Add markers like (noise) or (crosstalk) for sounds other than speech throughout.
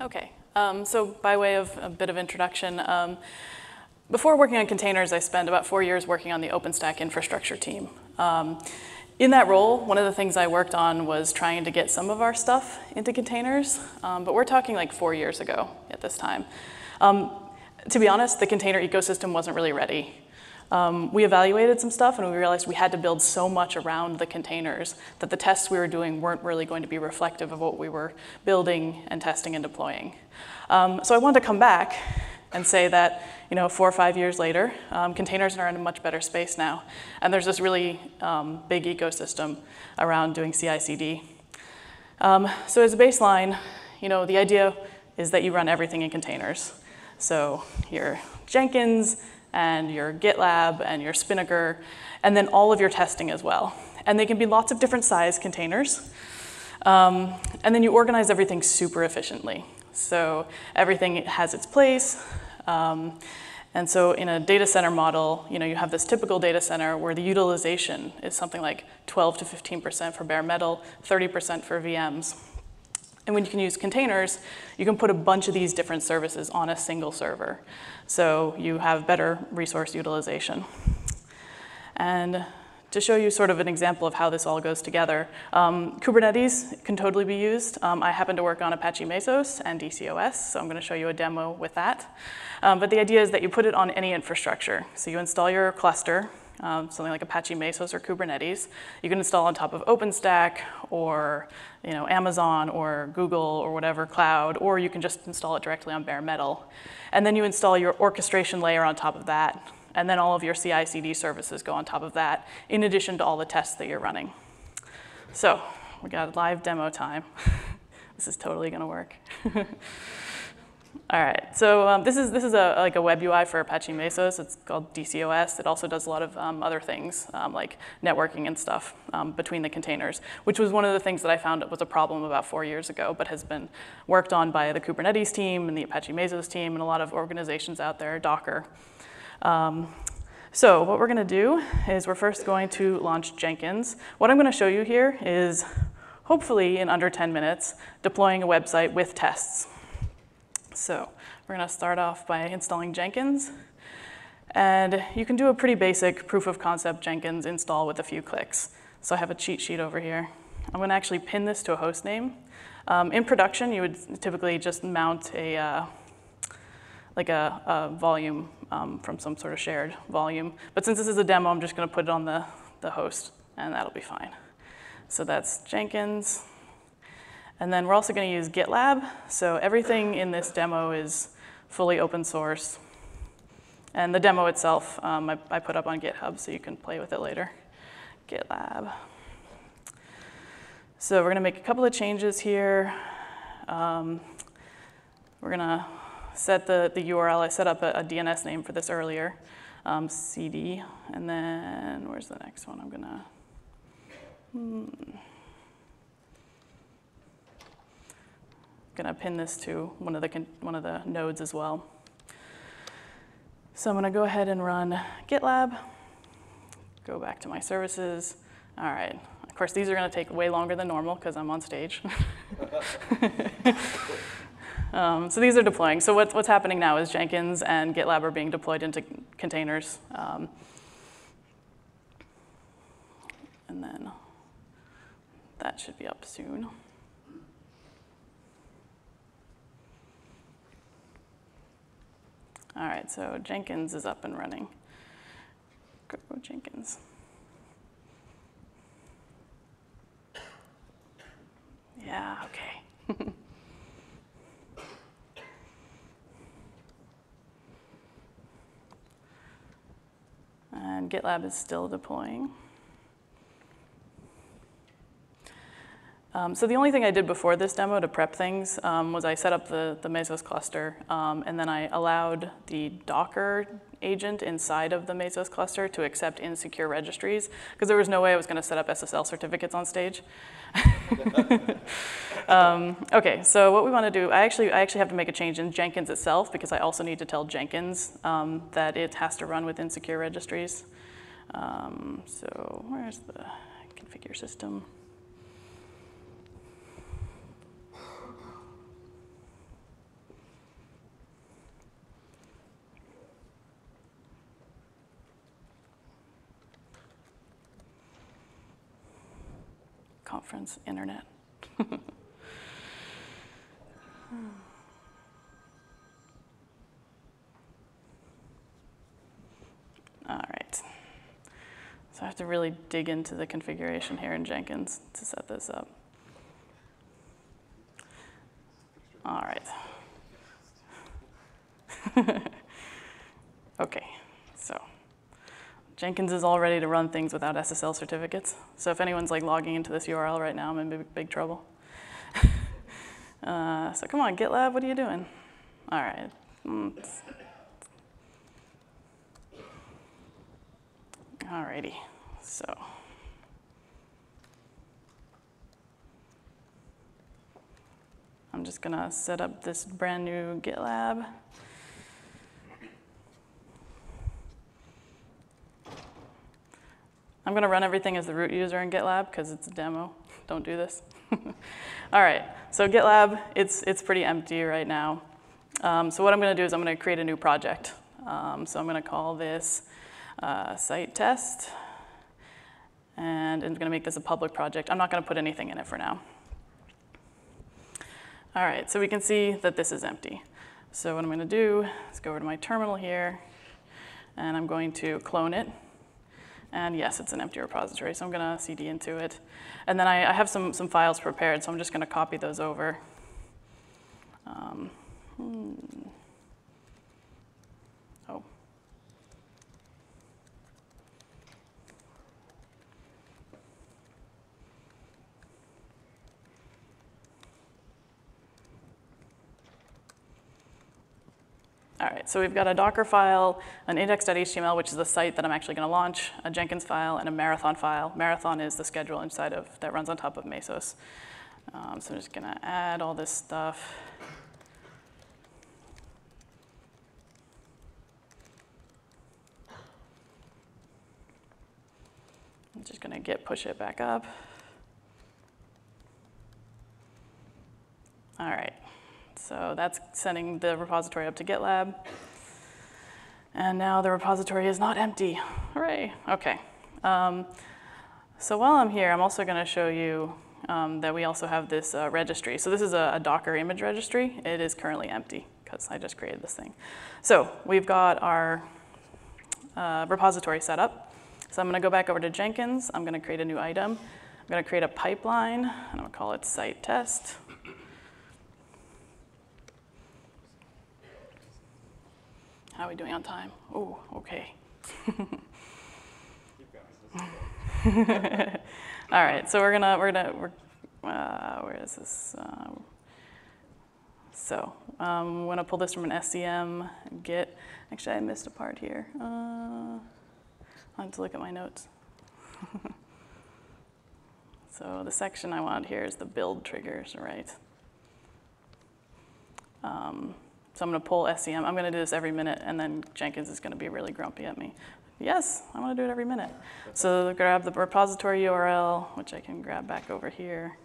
Okay, um, so by way of a bit of introduction, um, before working on containers, I spent about four years working on the OpenStack infrastructure team. Um, in that role, one of the things I worked on was trying to get some of our stuff into containers, um, but we're talking like four years ago at this time. Um, to be honest, the container ecosystem wasn't really ready. Um, we evaluated some stuff and we realized we had to build so much around the containers that the tests we were doing weren't really going to be reflective of what we were building and testing and deploying. Um, so I wanted to come back and say that you know, four or five years later, um, containers are in a much better space now. And there's this really um, big ecosystem around doing CI/CD. Um, so as a baseline, you know, the idea is that you run everything in containers. So your Jenkins, and your GitLab and your Spinnaker, and then all of your testing as well. And they can be lots of different size containers. Um, and then you organize everything super efficiently. So everything has its place. Um, and so in a data center model, you know, you have this typical data center where the utilization is something like 12 to 15% for bare metal, 30% for VMs. And when you can use containers, you can put a bunch of these different services on a single server. So you have better resource utilization. And to show you sort of an example of how this all goes together, um, Kubernetes can totally be used. Um, I happen to work on Apache Mesos and DCOS, so I'm going to show you a demo with that. Um, but the idea is that you put it on any infrastructure. So you install your cluster, um, something like Apache Mesos or Kubernetes. You can install on top of OpenStack or you know, Amazon or Google or whatever cloud, or you can just install it directly on bare metal. And then you install your orchestration layer on top of that, and then all of your CI/CD services go on top of that, in addition to all the tests that you're running. So we got live demo time. (laughs) this is totally gonna work. (laughs) All right, so um, this is this is a like a web UI for Apache Mesos. It's called DCOS. It also does a lot of um, other things um, like networking and stuff um, between the containers, which was one of the things that I found was a problem about four years ago, but has been worked on by the Kubernetes team and the Apache Mesos team and a lot of organizations out there, Docker. Um, so what we're going to do is we're first going to launch Jenkins. What I'm going to show you here is hopefully in under 10 minutes deploying a website with tests. So we're going to start off by installing Jenkins. And you can do a pretty basic proof of concept Jenkins install with a few clicks. So I have a cheat sheet over here. I'm going to actually pin this to a host name. Um, in production, you would typically just mount a uh, like a, a volume um, from some sort of shared volume. But since this is a demo, I'm just going to put it on the, the host, and that'll be fine. So that's Jenkins. And then we're also going to use GitLab. So everything in this demo is fully open source. And the demo itself, um, I, I, put up on GitHub so you can play with it later. GitLab. So we're going to make a couple of changes here. Um, we're going to set the, the URL. I set up a, a DNS name for this earlier, um, CD. And then where's the next one? I'm going to. Hmm. Going to pin this to one of, the, one of the nodes as well. So I'm going to go ahead and run GitLab, go back to my services. All right. Of course, these are going to take way longer than normal because I'm on stage. (laughs) um, so these are deploying. So what, what's happening now is Jenkins and GitLab are being deployed into containers. Um, and then that should be up soon. All right, so Jenkins is up and running. Go Jenkins. Yeah, okay. (laughs) and GitLab is still deploying. Um, so the only thing I did before this demo to prep things um, was I set up the, the Mesos cluster, um, and then I allowed the Docker agent inside of the Mesos cluster to accept insecure registries, because there was no way I was going to set up SSL certificates on stage. (laughs) Um, okay, so what we want to do, I actually, I actually have to make a change in Jenkins itself, because I also need to tell Jenkins um, that it has to run with insecure registries. Um, so where's the configure system? Conference internet. (laughs) All right. So I have to really dig into the configuration here in Jenkins to set this up. All right. okay, so Jenkins is all ready to run things without SSL certificates. So if anyone's like logging into this URL right now, I'm in big, big trouble. (laughs) uh, so come on, GitLab, what are you doing? All right. Mm. Alrighty, so. I'm just gonna set up this brand new GitLab. I'm gonna run everything as the root user in GitLab because it's a demo. Don't do this. (laughs) All right, so GitLab, it's, it's pretty empty right now. Um, so what I'm gonna do is I'm gonna create a new project. Um, so I'm gonna call this uh, site test, and I'm gonna make this a public project. I'm not gonna put anything in it for now. All right, so we can see that this is empty. So what I'm gonna do is go over to my terminal here, and I'm going to clone it. And yes, it's an empty repository, so I'm gonna cd into it. And then I, I have some, some files prepared, so I'm just gonna copy those over. Um, hmm. Oh. All right, so we've got a Docker file, an index.html, which is the site that I'm actually going to launch, a Jenkins file, and a Marathon file. Marathon is the schedule inside of that runs on top of Mesos. Um, so I'm just going to add all this stuff. I'm just going to push it back up. All right. So that's sending the repository up to GitLab. And now the repository is not empty. Hooray, okay. Um, so while I'm here, I'm also gonna show you um, that we also have this uh, registry. So this is a, a, Docker image registry. It is currently empty because I just created this thing. So we've got our uh, repository set up. So I'm gonna go back over to Jenkins. I'm gonna create a new item. I'm gonna create a pipeline, and I'm gonna call it site test. How are we doing on time? Oh, okay. (laughs) All right, so we're gonna we're gonna we're, uh, where is this? Uh, so um, I'm gonna pull this from an SCM Git. Actually, I missed a part here. Uh, I have to look at my notes. (laughs) so the section I want here is the build triggers, right? Um, so I'm going to poll SCM. I'm going to do this every minute, and then Jenkins is going to be really grumpy at me. Yes, I want to do it every minute. So grab the repository URL, which I can grab back over here.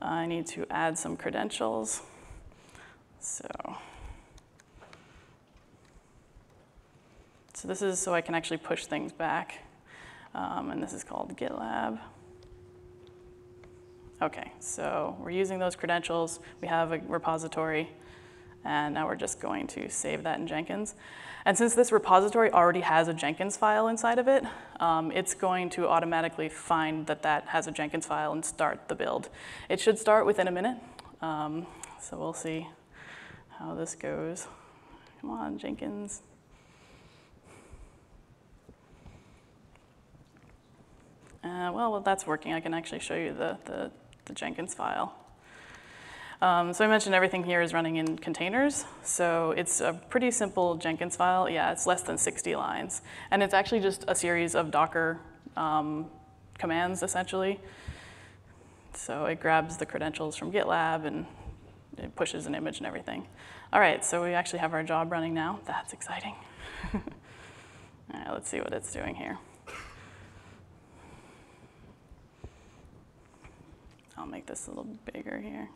I need to add some credentials. So, so this is so I can actually push things back. Um, and this is called GitLab. Okay, so we're using those credentials. We have a repository, and now we're just going to save that in Jenkins. And since this repository already has a Jenkins file inside of it, um, it's going to automatically find that that has a Jenkins file and start the build. It should start within a minute, um, so we'll see how this goes. Come on, Jenkins. Uh, well, that's working. I can actually show you the, the the Jenkins file. Um, so I mentioned everything here is running in containers. So it's a pretty simple Jenkins file. Yeah, it's less than 60 lines. And it's actually just a series of Docker um, commands, essentially. So it grabs the credentials from GitLab and it pushes an image and everything. All right, so we actually have our job running now. That's exciting. (laughs) All right, let's see what it's doing here. I'll make this a little bigger here.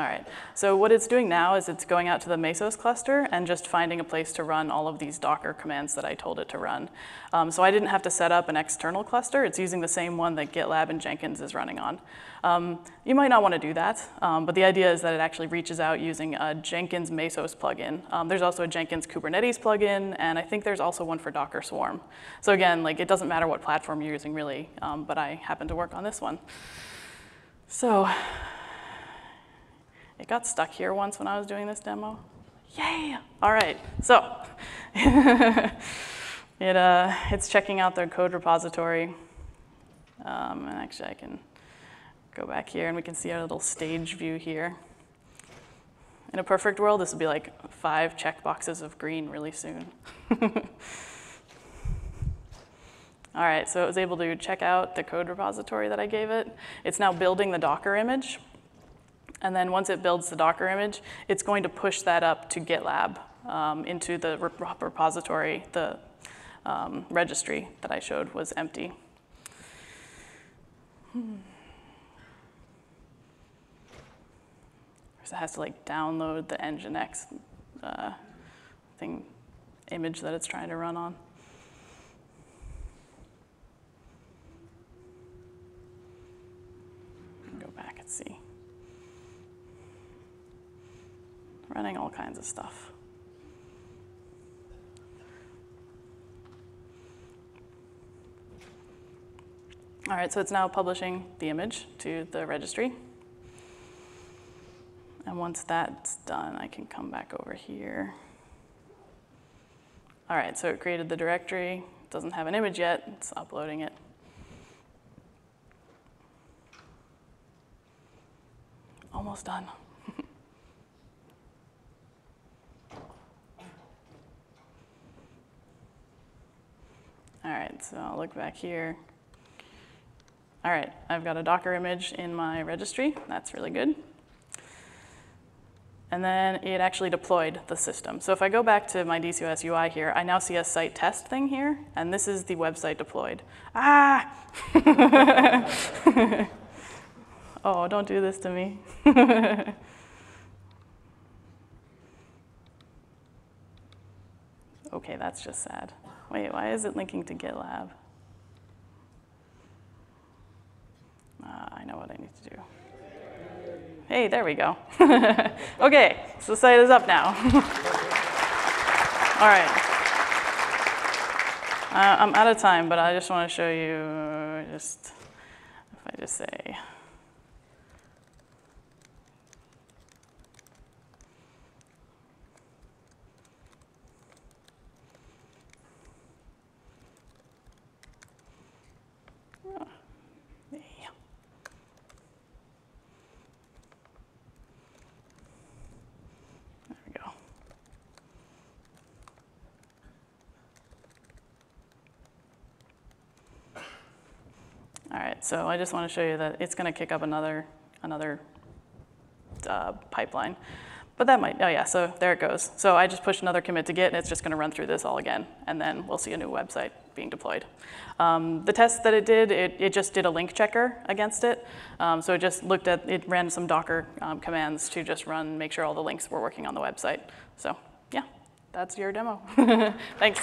All right, so what it's doing now is it's going out to the Mesos cluster and just finding a place to run all of these Docker commands that I told it to run. Um, so I didn't have to set up an external cluster. It's using the same one that GitLab and Jenkins is running on. Um, you might not want to do that, um, but the idea is that it actually reaches out using a Jenkins Mesos plugin. Um, there's also a Jenkins Kubernetes plugin, and I think there's also one for Docker Swarm. So again, like it doesn't matter what platform you're using really, um, but I happen to work on this one. So it got stuck here once when I was doing this demo. Yay! All right, so (laughs) it, uh, it's checking out their code repository. Um, and actually I can go back here and we can see our little stage view here. In a perfect world, this would be like five checkboxes of green really soon. (laughs) All right, so it was able to check out the code repository that I gave it. It's now building the Docker image. And then once it builds the Docker image, it's going to push that up to GitLab um, into the repository. The um, registry that I showed was empty. Hmm. So it has to like download the Nginx uh, thing image that it's trying to run on. Go back and see. All kinds of stuff. All right, so it's now publishing the image to the registry. And once that's done, I can come back over here. All right, so it created the directory. It doesn't have an image yet. It's uploading it. Almost done. All so I'll look back here. All right, I've got a Docker image in my registry. That's really good. And then it actually deployed the system. So if I go back to my DCOS UI here, I now see a site test thing here, and this is the website deployed. Ah! (laughs) oh, don't do this to me. (laughs) okay, that's just sad. Wait, why is it linking to GitLab? Uh, I know what I need to do. Hey, there we go. (laughs) okay, so the site is up now. (laughs) All right. Uh, I'm out of time, but I just want to show you just, if I just say, So I just want to show you that it's going to kick up another, another uh, pipeline. But that might, oh yeah, so there it goes. So I just pushed another commit to Git, and it's just going to run through this all again, and then we'll see a new website being deployed. Um, the test that it did, it, it, just did a link checker against it. Um, so it just looked at, it ran some Docker um, commands to just run, make sure all the links were working on the website. So yeah, that's your demo. (laughs) Thanks.